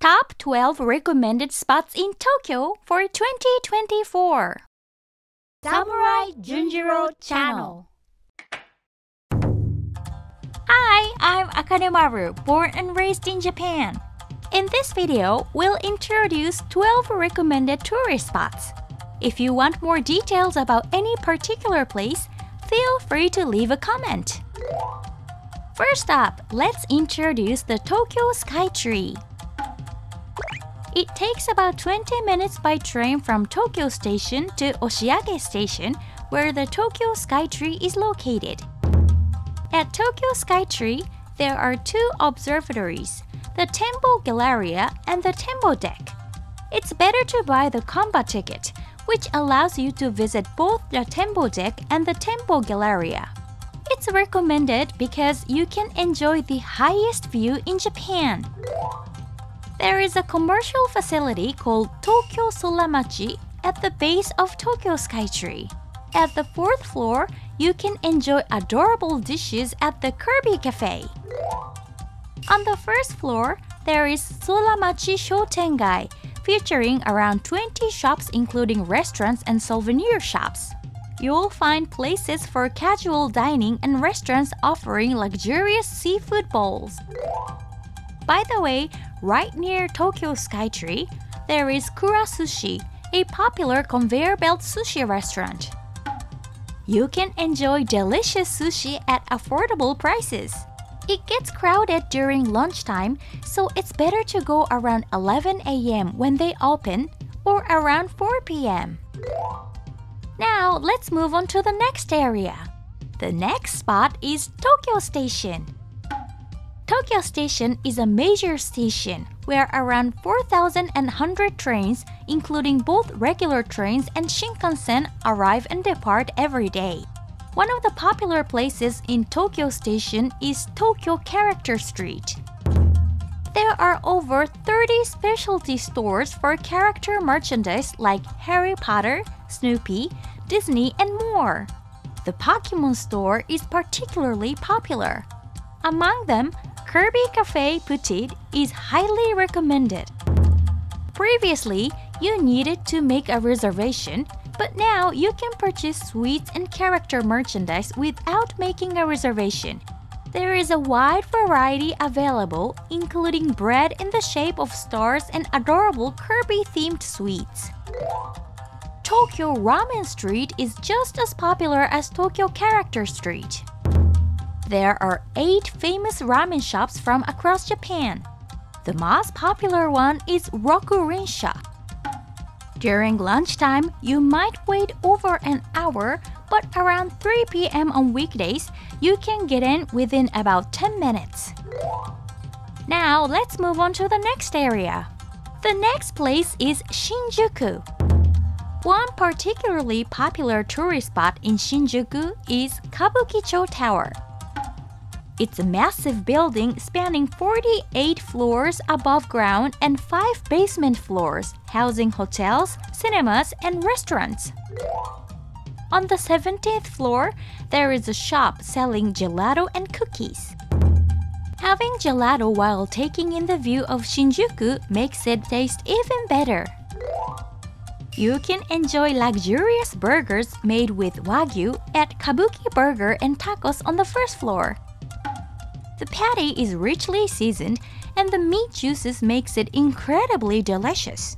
Top 12 recommended spots in Tokyo for 2024. Samurai Junjiro Channel. Hi, I'm Akane Maru, born and raised in Japan. In this video, we'll introduce 12 recommended tourist spots. If you want more details about any particular place, feel free to leave a comment. First up, let's introduce the Tokyo Skytree. It takes about 20 minutes by train from Tokyo Station to Oshiage Station, where the Tokyo Skytree is located. At Tokyo Skytree, there are two observatories, the Tembo Galleria and the Tembo Deck. It's better to buy the combo ticket, which allows you to visit both the Tembo Deck and the Tembo Galleria. It's recommended because you can enjoy the highest view in Japan. There is a commercial facility called Tokyo Solamachi at the base of Tokyo Skytree. At the fourth floor, you can enjoy adorable dishes at the Kirby Cafe. On the first floor, there is Solamachi Shotengai, featuring around 20 shops including restaurants and souvenir shops you'll find places for casual dining and restaurants offering luxurious seafood bowls. By the way, right near Tokyo Skytree, there is Kura Sushi, a popular conveyor belt sushi restaurant. You can enjoy delicious sushi at affordable prices. It gets crowded during lunchtime, so it's better to go around 11 a.m. when they open or around 4 p.m. Now, let's move on to the next area. The next spot is Tokyo Station. Tokyo Station is a major station where around 4,100 trains, including both regular trains and Shinkansen, arrive and depart every day. One of the popular places in Tokyo Station is Tokyo Character Street. There are over 30 specialty stores for character merchandise like Harry Potter, Snoopy, Disney, and more. The Pokemon store is particularly popular. Among them, Kirby Cafe Petit is highly recommended. Previously, you needed to make a reservation, but now you can purchase sweets and character merchandise without making a reservation. There is a wide variety available, including bread in the shape of stars and adorable Kirby themed sweets. Tokyo Ramen Street is just as popular as Tokyo Character Street. There are eight famous ramen shops from across Japan. The most popular one is Rokurinsha. During lunchtime, you might wait over an hour, but around 3 p.m. on weekdays, you can get in within about 10 minutes. Now, let's move on to the next area. The next place is Shinjuku. One particularly popular tourist spot in Shinjuku is Kabukicho Tower. It's a massive building spanning 48 floors above ground and 5 basement floors, housing hotels, cinemas, and restaurants. On the 17th floor, there is a shop selling gelato and cookies. Having gelato while taking in the view of Shinjuku makes it taste even better. You can enjoy luxurious burgers made with Wagyu at Kabuki Burger and Tacos on the first floor. The patty is richly seasoned and the meat juices makes it incredibly delicious.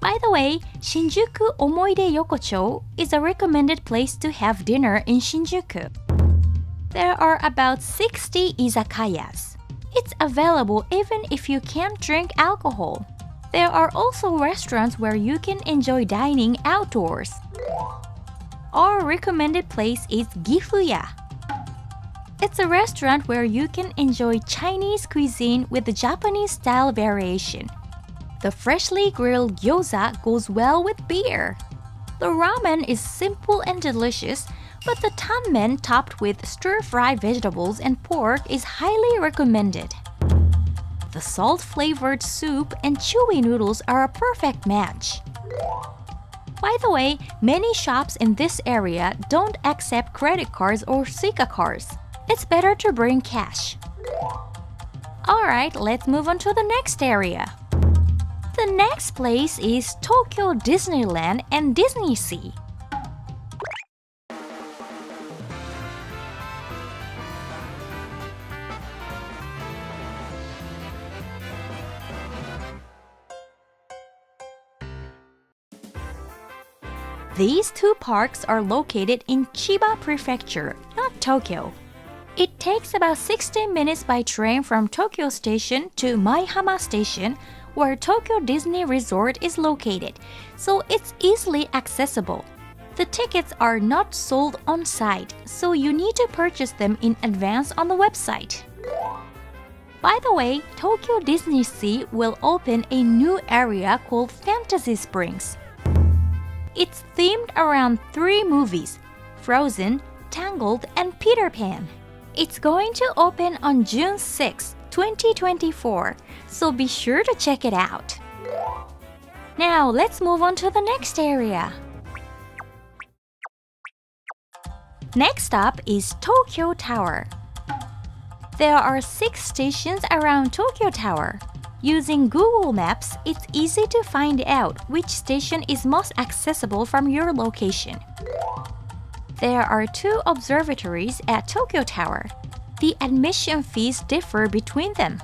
By the way, Shinjuku Omoide Yokocho is a recommended place to have dinner in Shinjuku. There are about 60 izakayas. It's available even if you can't drink alcohol. There are also restaurants where you can enjoy dining outdoors. Our recommended place is Gifuya. It's a restaurant where you can enjoy Chinese cuisine with the Japanese style variation. The freshly grilled gyoza goes well with beer. The ramen is simple and delicious, but the tanmen topped with stir-fried vegetables and pork is highly recommended. The salt flavored soup and chewy noodles are a perfect match. By the way, many shops in this area don't accept credit cards or Suica cards. It's better to bring cash. Alright, let's move on to the next area. The next place is Tokyo Disneyland and Disney Sea. These two parks are located in Chiba Prefecture, not Tokyo. It takes about 16 minutes by train from Tokyo Station to Maihama Station, where Tokyo Disney Resort is located, so it's easily accessible. The tickets are not sold on site, so you need to purchase them in advance on the website. By the way, Tokyo Disney Sea will open a new area called Fantasy Springs. It's themed around three movies Frozen, Tangled, and Peter Pan. It's going to open on June 6, 2024, so be sure to check it out. Now, let's move on to the next area. Next up is Tokyo Tower. There are six stations around Tokyo Tower. Using Google Maps, it's easy to find out which station is most accessible from your location. There are two observatories at Tokyo Tower. The admission fees differ between them.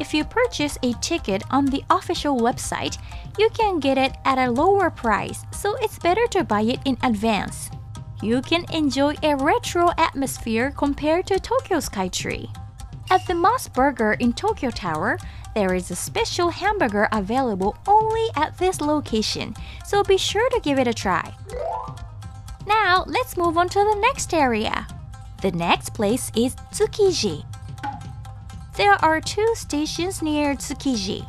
If you purchase a ticket on the official website, you can get it at a lower price, so it's better to buy it in advance. You can enjoy a retro atmosphere compared to Tokyo Skytree. At the MOS Burger in Tokyo Tower, there is a special hamburger available only at this location, so be sure to give it a try. Now, let's move on to the next area. The next place is Tsukiji. There are two stations near Tsukiji.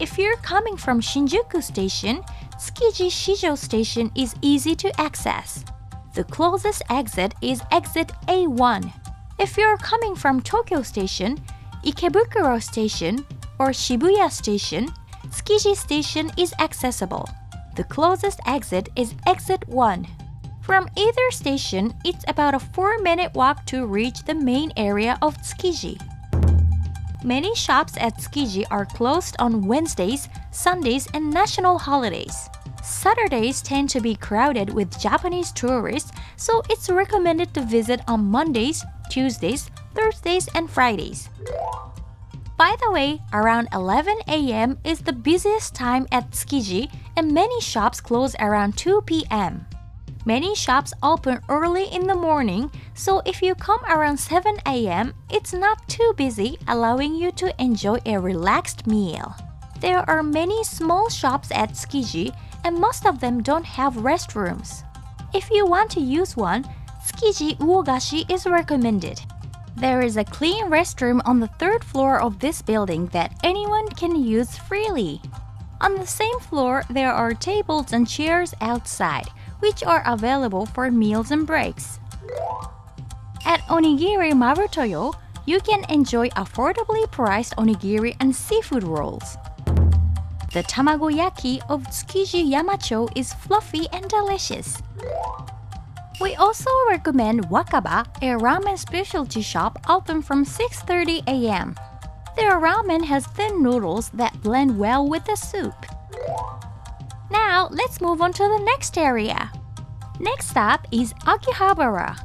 If you're coming from Shinjuku Station, Tsukiji Shijo Station is easy to access. The closest exit is exit A1. If you're coming from Tokyo Station, Ikebukuro Station, or Shibuya Station, Tsukiji Station is accessible. The closest exit is exit 1. From either station, it's about a 4 minute walk to reach the main area of Tsukiji. Many shops at Tsukiji are closed on Wednesdays, Sundays, and national holidays. Saturdays tend to be crowded with Japanese tourists, so it's recommended to visit on Mondays, Tuesdays, Thursdays, and Fridays. By the way, around 11 a.m. is the busiest time at Tsukiji and many shops close around 2 p.m. Many shops open early in the morning, so if you come around 7 a.m., it's not too busy, allowing you to enjoy a relaxed meal. There are many small shops at Tsukiji, and most of them don't have restrooms. If you want to use one, Tsukiji Uogashi is recommended. There is a clean restroom on the third floor of this building that anyone can use freely. On the same floor, there are tables and chairs outside, which are available for meals and breaks. At Onigiri Marutoyo, you can enjoy affordably priced onigiri and seafood rolls. The tamagoyaki of Tsukiji Yamacho is fluffy and delicious. We also recommend Wakaba, a ramen specialty shop open from 6:30 a.m. Their ramen has thin noodles that blend well with the soup. Now, let's move on to the next area. Next stop is Akihabara.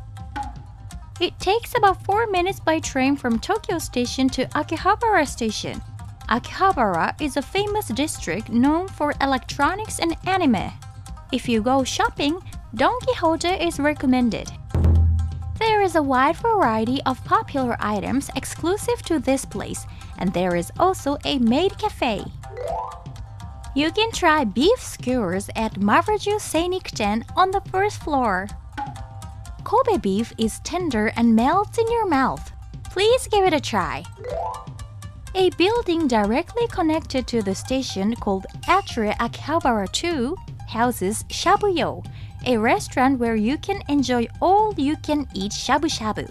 It takes about 4 minutes by train from Tokyo Station to Akihabara Station. Akihabara is a famous district known for electronics and anime. If you go shopping, Don Quijote is recommended. There is a wide variety of popular items exclusive to this place, and there is also a maid cafe. You can try beef skewers at Maruju Seinikuten on the first floor. Kobe beef is tender and melts in your mouth. Please give it a try. A building directly connected to the station called Atre Akihabara 2 houses Shabuyo, a restaurant where you can enjoy all you can eat shabu shabu.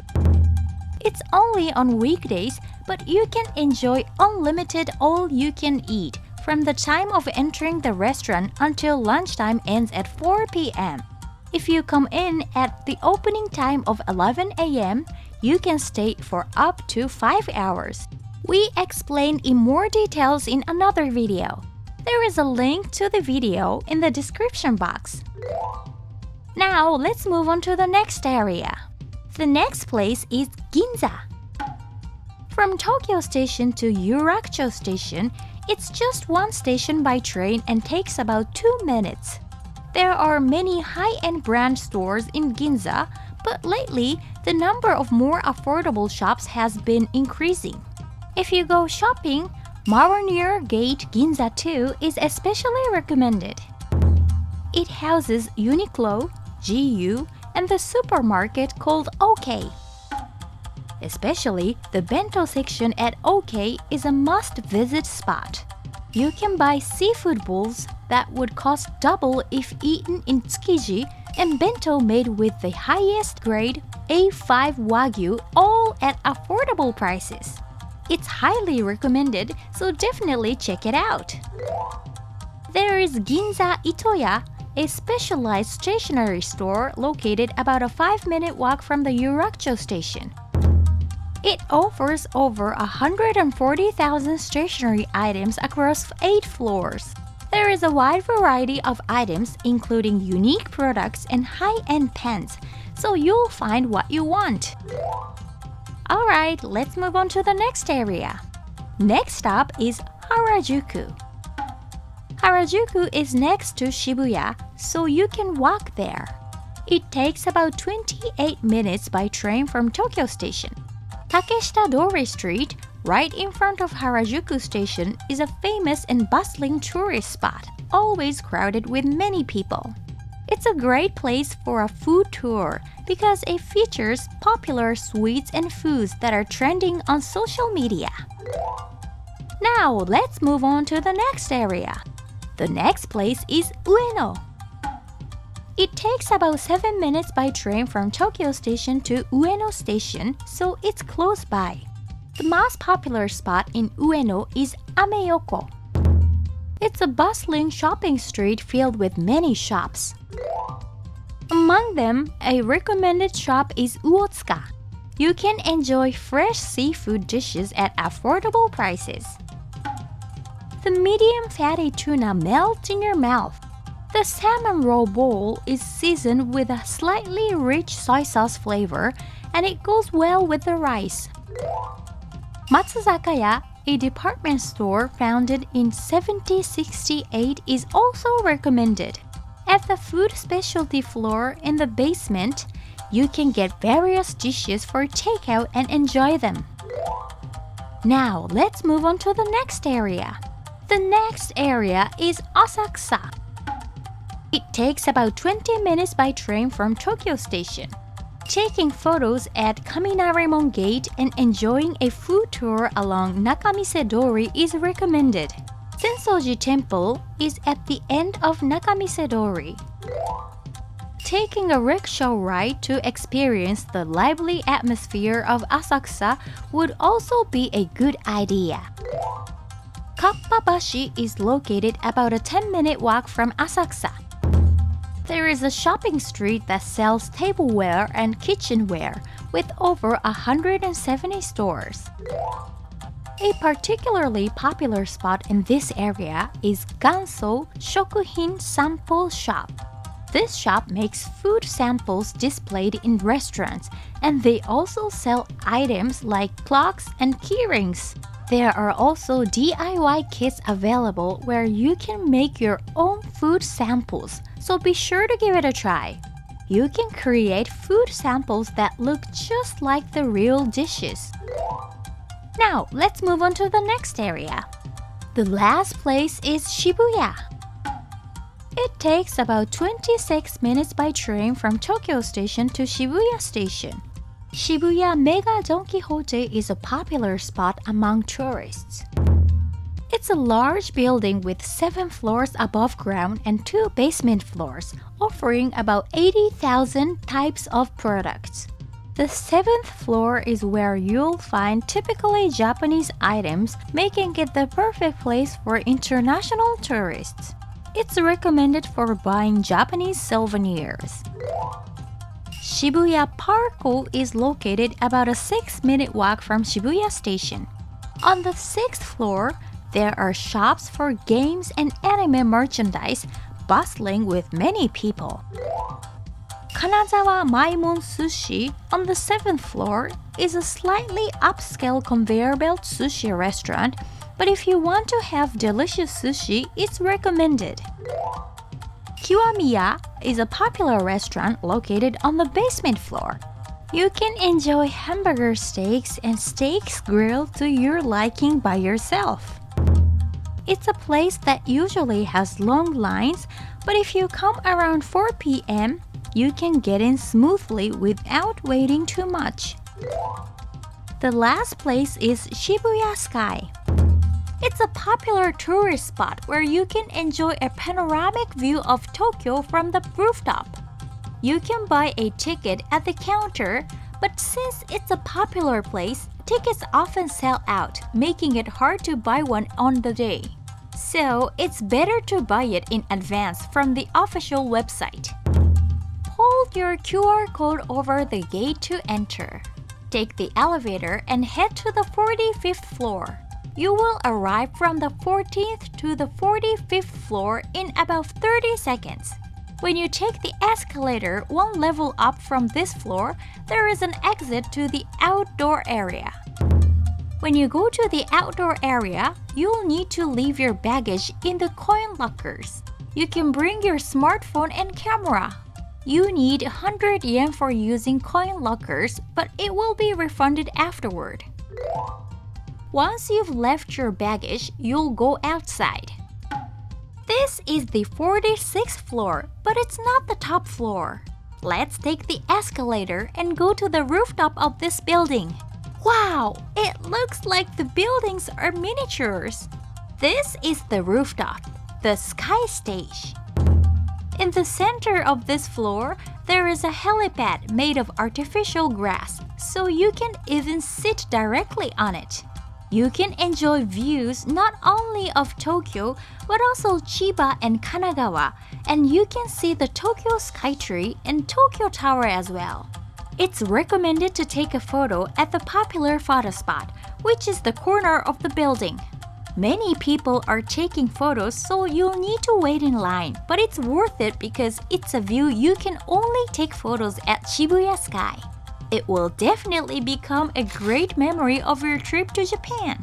It's only on weekdays, but you can enjoy unlimited all you can eat from the time of entering the restaurant until lunchtime ends at 4 p.m. If you come in at the opening time of 11 a.m., you can stay for up to 5 hours. We explained in more details in another video. There is a link to the video in the description box. Now let's move on to the next area. The next place is Ginza. From Tokyo Station to Yurakucho Station, it's just one station by train and takes about 2 minutes. There are many high-end brand stores in Ginza, but lately the number of more affordable shops has been increasing. If you go shopping, Marronnier Gate Ginza 2 is especially recommended. It houses Uniqlo, GU, and the supermarket called OK. Especially the bento section at OK is a must-visit spot. You can buy seafood bowls that would cost double if eaten in Tsukiji and bento made with the highest grade A5 Wagyu all at affordable prices. It's highly recommended, so definitely check it out. There is Ginza Itoya, a specialized stationery store located about a 5-minute walk from the Yurakucho station. It offers over 140,000 stationery items across 8 floors. There is a wide variety of items including unique products and high-end pens, so you'll find what you want. Alright, let's move on to the next area. Next stop is Harajuku. Harajuku is next to Shibuya, so you can walk there. It takes about 28 minutes by train from Tokyo Station. Takeshita Dori Street, right in front of Harajuku Station, is a famous and bustling tourist spot, always crowded with many people. It's a great place for a food tour because it features popular sweets and foods that are trending on social media. Now, let's move on to the next area. The next place is Ueno. It takes about 7 minutes by train from Tokyo Station to Ueno Station, so it's close by. The most popular spot in Ueno is Ameyoko. It's a bustling shopping street filled with many shops. Among them, a recommended shop is Uotsuka. You can enjoy fresh seafood dishes at affordable prices. The medium fatty tuna melts in your mouth. The salmon roll bowl is seasoned with a slightly rich soy sauce flavor and it goes well with the rice. Matsuzakaya, a department store founded in 1768, is also recommended. At the food specialty floor in the basement, you can get various dishes for takeout and enjoy them. Now, let's move on to the next area. The next area is Asakusa. It takes about 20 minutes by train from Tokyo Station. Taking photos at Kaminarimon Gate and enjoying a food tour along Nakamise Dori is recommended. Sensoji Temple is at the end of Nakamise Dori. Taking a rickshaw ride to experience the lively atmosphere of Asakusa would also be a good idea. Kappabashi is located about a 10 minute walk from Asakusa. There is a shopping street that sells tableware and kitchenware with over 170 stores. A particularly popular spot in this area is Ganso Shokuhin Sample Shop. This shop makes food samples displayed in restaurants, and they also sell items like clocks and keyrings. There are also DIY kits available where you can make your own food samples, so be sure to give it a try. You can create food samples that look just like the real dishes. Now, let's move on to the next area. The last place is Shibuya. It takes about 26 minutes by train from Tokyo Station to Shibuya Station. Shibuya Mega Don Quijote is a popular spot among tourists. It's a large building with 7 floors above ground and 2 basement floors, offering about 80,000 types of products. The seventh floor is where you'll find typically Japanese items, making it the perfect place for international tourists. It's recommended for buying Japanese souvenirs. Shibuya Parco is located about a 6 minute walk from Shibuya Station. On the sixth floor, there are shops for games and anime merchandise bustling with many people. Kanazawa Maimon Sushi on the seventh floor is a slightly upscale conveyor belt sushi restaurant, but if you want to have delicious sushi, it's recommended. Kiwamiya is a popular restaurant located on the basement floor. You can enjoy hamburger steaks and steaks grilled to your liking by yourself. It's a place that usually has long lines, but if you come around 4 p.m., you can get in smoothly without waiting too much. The last place is Shibuya Sky. It's a popular tourist spot where you can enjoy a panoramic view of Tokyo from the rooftop. You can buy a ticket at the counter, but since it's a popular place, tickets often sell out, making it hard to buy one on the day. So, it's better to buy it in advance from the official website. Hold your QR code over the gate to enter. Take the elevator and head to the 45th floor. You will arrive from the 14th to the 45th floor in about 30 seconds. When you take the escalator one level up from this floor, there is an exit to the outdoor area. When you go to the outdoor area, you'll need to leave your baggage in the coin lockers. You can bring your smartphone and camera. You need 100 yen for using coin lockers, but it will be refunded afterward. Once you've left your baggage, you'll go outside. This is the 46th floor, but it's not the top floor. Let's take the escalator and go to the rooftop of this building. Wow, it looks like the buildings are miniatures. This is the rooftop, the sky stage. In the center of this floor, there is a helipad made of artificial grass, so you can even sit directly on it. You can enjoy views not only of Tokyo but also Chiba and Kanagawa, and you can see the Tokyo Skytree and Tokyo Tower as well. It's recommended to take a photo at the popular photo spot, which is the corner of the building. Many people are taking photos, so you'll need to wait in line, but it's worth it because it's a view you can only take photos at Shibuya Sky. It will definitely become a great memory of your trip to Japan.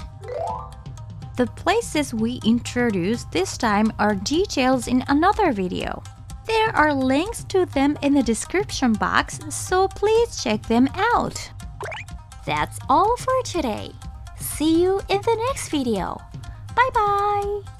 The places we introduced this time are details in another video. There are links to them in the description box, so please check them out. That's all for today. See you in the next video. Bye bye!